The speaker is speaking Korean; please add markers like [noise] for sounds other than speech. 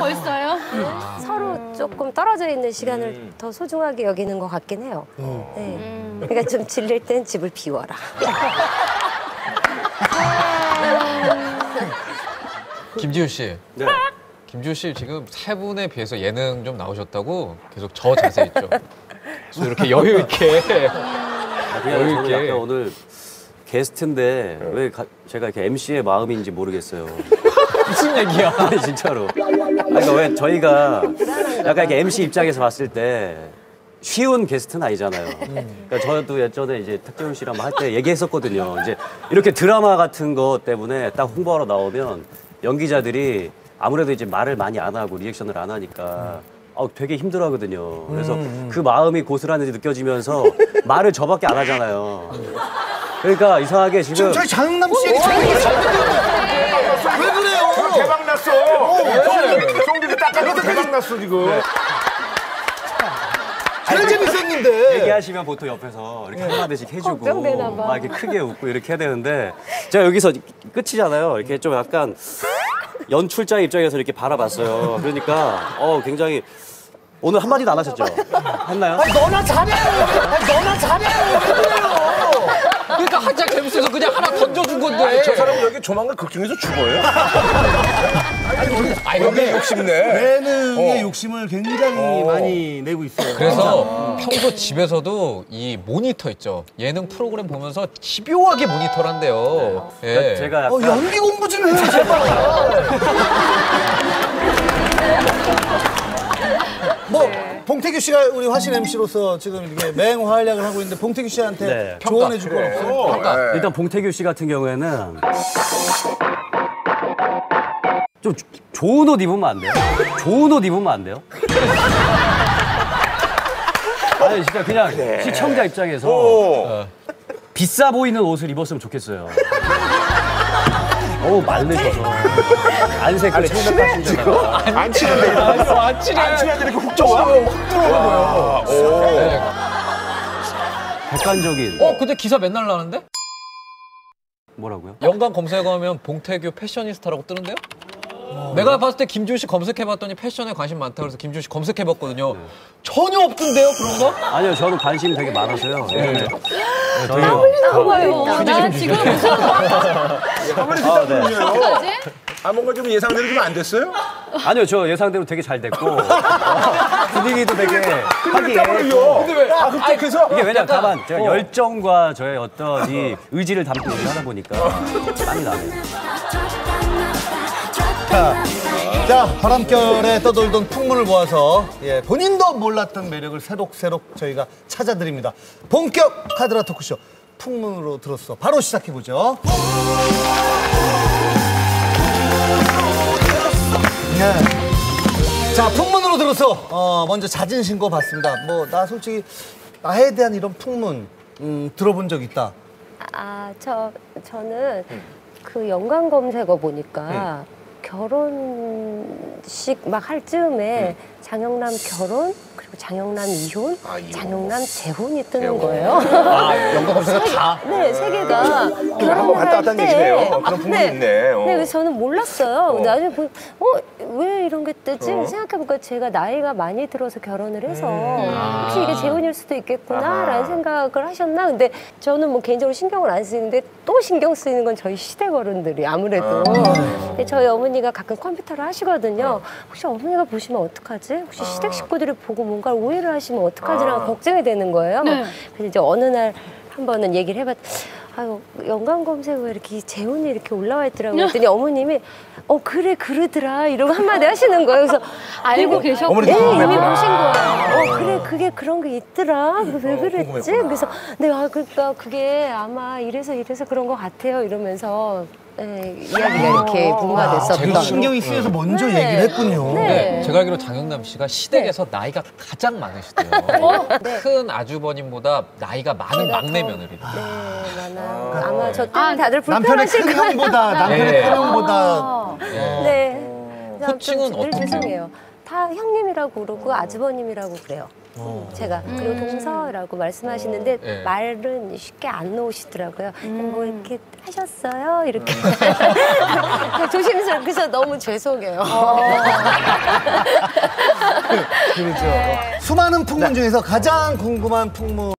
벌써요? 서로 조금 떨어져 있는 시간을 더 소중하게 여기는 것 같긴 해요. 네. 그러니까 좀 질릴 땐 집을 비워라. [laughs] 김지우 씨. 네. 김지우 씨 지금 세 분에 비해서 예능 좀 나오셨다고 계속 저 자세 있죠. 그래서 이렇게 여유 있게 아, 여유 있게. 오늘 게스트인데 왜 가- 제가 이렇게 MC의 마음인지 모르겠어요. 무슨 얘기야? 아니 진짜로. 아니, 그러니까 왜 저희가 약간 이렇게 MC 입장에서 봤을 때 쉬운 게스트는 아니잖아요. 그러니까 저도 예전에 이제 탁재훈 씨랑 할 때 얘기했었거든요. 이제 이렇게 드라마 같은 거 때문에 딱 홍보하러 나오면 연기자들이 아무래도 이제 말을 많이 안 하고 리액션을 안 하니까 어, 되게 힘들어하거든요. 그래서 그 마음이 고스란히 느껴지면서 말을 저밖에 안 하잖아요. 그러니까 이상하게 지금 지금 저희 장남 씨 얘기 잘왜 났어 지금. 제일 재밌었는데. 얘기하시면 보통 옆에서 이렇게 한마디씩 해주고 걱정되나 봐. 막 이렇게 크게 웃고 이렇게 해야 되는데 제가 여기서 끝이잖아요. 이렇게 좀 약간 연출자 입장에서 이렇게 바라봤어요. 그러니까 어 굉장히 오늘 한마디도 안 하셨죠? [laughs] 했나요? 너나 잘해. 너나 잘해. 왜 그래요? 그러니까 한자 재밌어서 그냥 하나 던져준 건데. 저 사람 여기 조만간 극중에서 죽어요. 아니 여기 욕심내. 예능의 욕심을 굉장히 많이 내고 있어요. 그래서 평소 집에서도 이 모니터 있죠. 예능 프로그램 보면서 집요하게 모니터를 한대요. 예. 그러니까 제가 어, 약간 연기 공부 좀 해요, 제발. [laughs] 봉태규 씨가 우리 화신 MC로서 지금 이렇게 맹활약을 하고 있는데 봉태규 씨한테 네. 조언해 줄건 없어요? 네. 일단 봉태규 씨 같은 경우에는 좀 조- 좋은 옷 입으면 안 돼요? 좋은 옷 입으면 안 돼요? [laughs] 아니 진짜 그냥 시청자 입장에서 오. 비싸 보이는 옷을 입었으면 좋겠어요. 너무 말르셔서 안색 그래 친했다시잖아. 안 치는데 안 치네. 안 치는데 이렇게 훅 들어와. 훅 들어오는 거야. 객관적인 어, 근데 기사 맨날 나는데? 뭐라고요? 연관 검색하면 봉태규 패셔니스타라고 뜨는데요? 내가 봤을 때 김준 씨 검색해봤더니 패션에 관심 많다 그래서 김준 씨 검색해봤거든요. 전혀 없던데요 그런 거? 아니요 저는 관심이 되게 많아서요. 네. 나와요. 나 지금 무슨 아무리 아, 네. 어떡하지? 아 뭔가 좀 예상대로 좀 안 됐어요? 아니요 저 예상대로 되게 잘 됐고 [laughs] 분위기도 되게 하기에 근데 왜? 아 흡족해서? 이게 왜냐면 다만 제가 열정과 저의 어떤 이 의지를 담고 하다 보니까 [laughs] 땀이 나네요. 자, 자, 바람결에 떠돌던 풍문을 모아서 예, 본인도 몰랐던 매력을 새록새록 저희가 찾아드립니다. 본격 카드라 토크쇼 풍문으로 들었어. 바로 시작해보죠. 네. 자, 풍문으로 들었어. 어, 먼저 자진 신고 받습니다. 뭐, 나 솔직히 나에 대한 이런 풍문 음, 들어본 적 있다. 아, 저, 저는 그 연관 검색어 보니까 결혼식 막 할 즈음에 장영남 결혼, 그리고 장영남 이혼, 아. 장영남 재혼이 뜨는 재혼. 거예요. 아, 검색어 다. [laughs] 네, 세 개가 한번 결혼을 갔다 할 때. 어, 그런 부분이 네. 있네. 어. 네, 그래서 저는 몰랐어요. 어. 나중에 보니, 어, 왜 이런 게 뜨지? 어. 생각해보니까 제가 나이가 많이 들어서 결혼을 해서 음. 혹시 이게 재혼일 수도 있겠구나라는 아하. 생각을 하셨나? 근데 저는 뭐 개인적으로 신경을 안 쓰이는데 또 신경 쓰이는 건 저희 시댁 어른들이 아무래도. 근데 저희 어머니가 가끔 컴퓨터를 하시거든요. 혹시 어머니가 보시면 어떡하지? 혹시 시댁 식구들이 보고 뭔가 오해를 하시면 어떡하지라는 아. 걱정이 되는 거예요. 네. 그래서 이제 어느 날 한 번은 얘기를 해봤. 아유 연관 검색어에 이렇게 재혼이 이렇게 올라와 있더라고요. 그랬더니 어머님이 어 그래 그러더라 이러고 한마디 하시는 거예요. 그래서 알고 계셨고. 어머니도 네, 이미. 보신 거예요. 어, 그래, 그게 그런 게 있더라. 왜 어, 그랬지? 궁금했구나. 그래서, 네, 아, 그러니까 그게 아마 이래서 이래서 그런 것 같아요. 이러면서, 네, 이야기가 이렇게 분화가 됐었던. 되게 신경이 쓰여서 먼저 네. 얘기를 했군요. 네. 네, 제가 알기로 장영남 씨가 시댁에서 나이가 가장 많으시대요. 네. 큰 아주버님보다 나이가 많은 막내 며느리. 네, 많아요. 아마 저 때문에 아, 다들 남편의 불편하실 큰 거예요. 형보다 남편의 네. 큰 형보다 네. 호칭은 늘 어떻게? 죄송해요. 다 형님이라고 그러고 아주버님이라고 그래요. 제가. 그리고 동서라고 말씀하시는데 예. 말은 쉽게 안 놓으시더라고요. 뭐 이렇게 하셨어요? 이렇게. [laughs] 조심스럽게 해서 너무 죄송해요. [laughs] 그렇죠. 수많은 풍문 중에서 가장 궁금한 풍문